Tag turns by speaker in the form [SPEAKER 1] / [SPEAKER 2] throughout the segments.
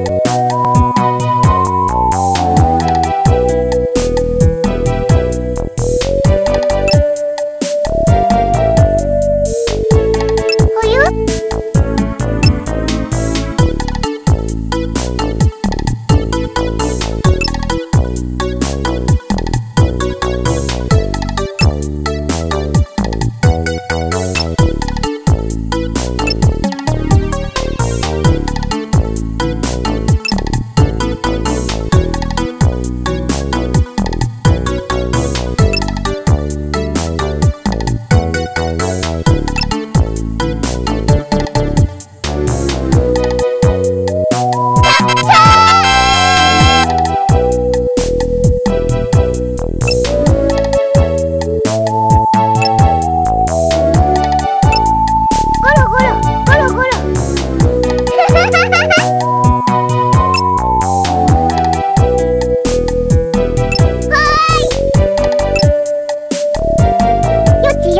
[SPEAKER 1] Música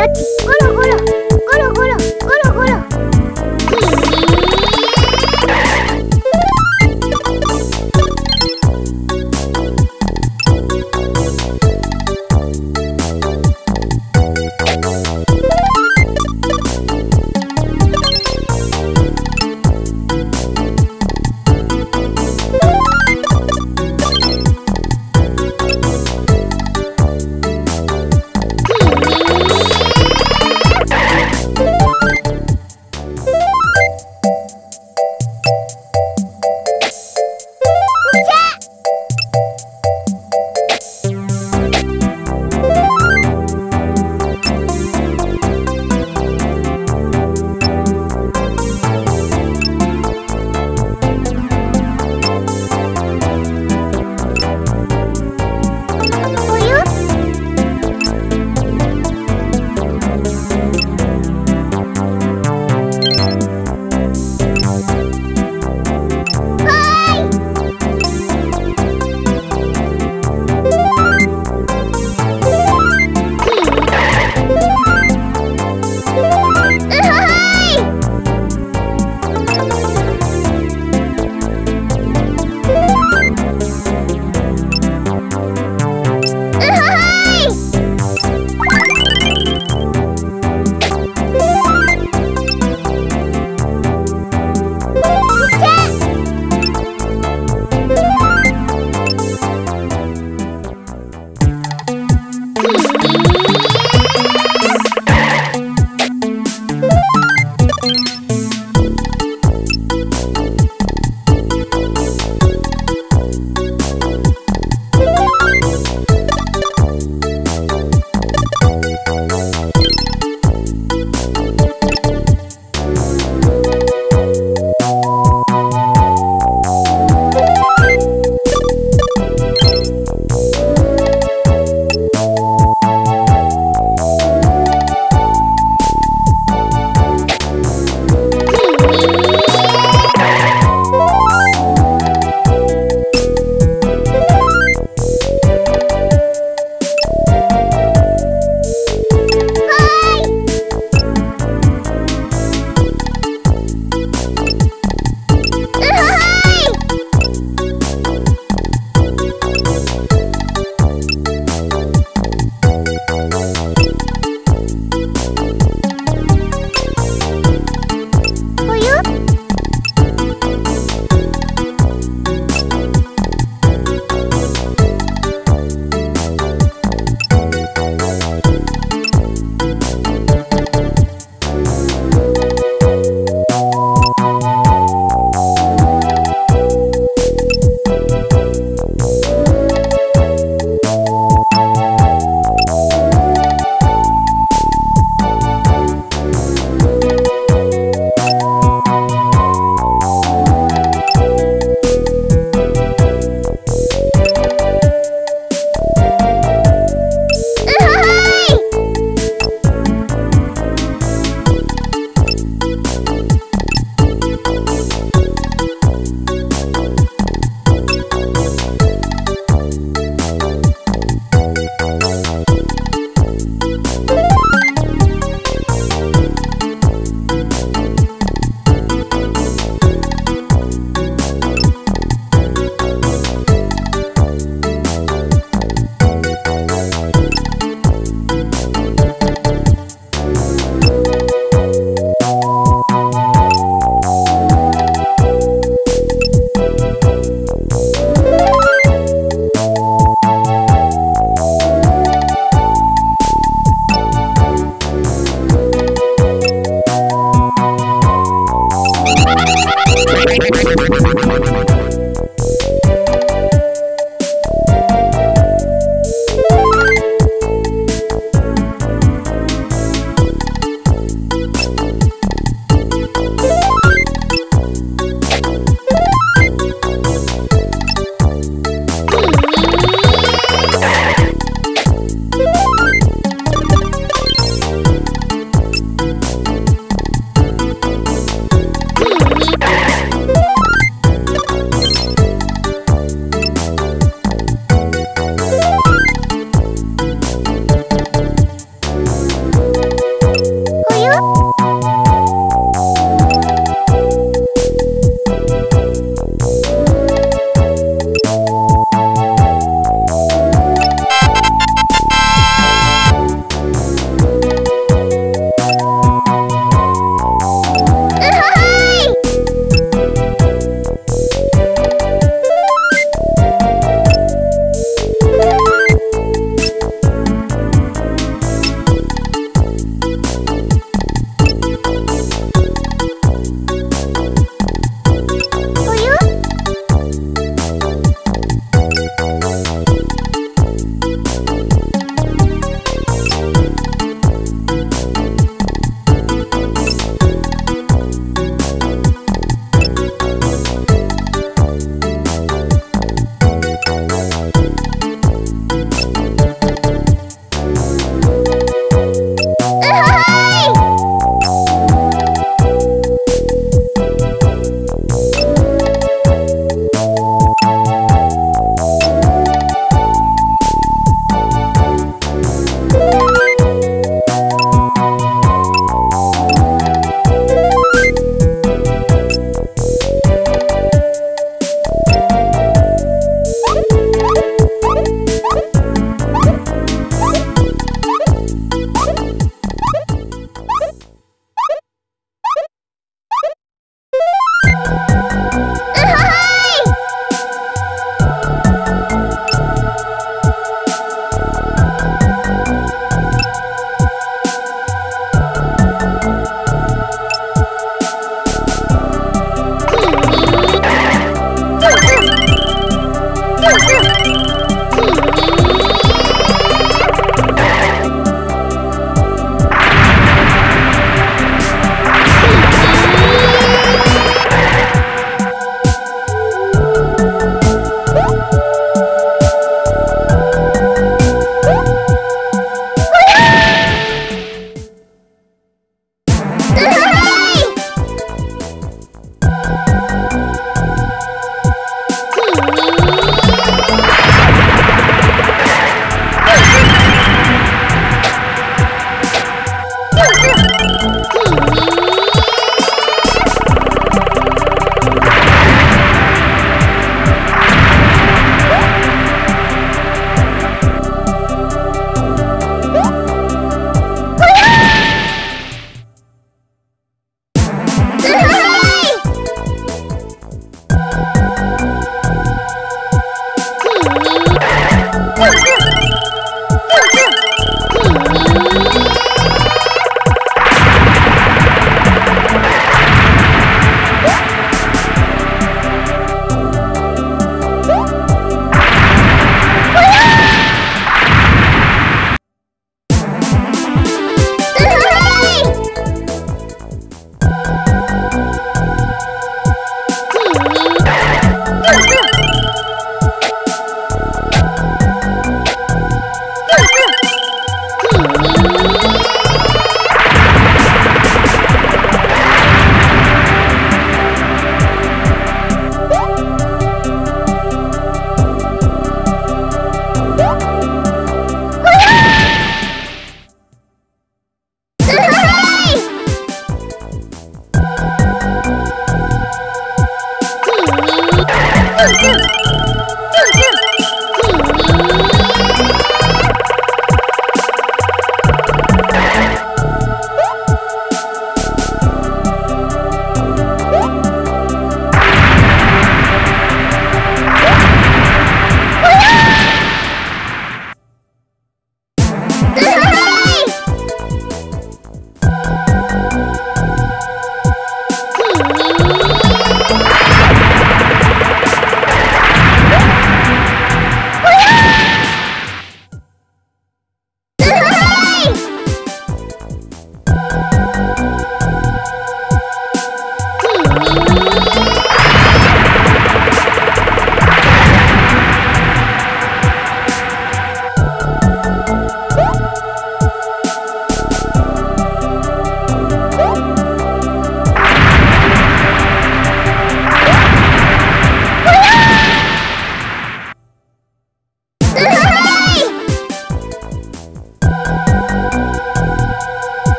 [SPEAKER 1] yet.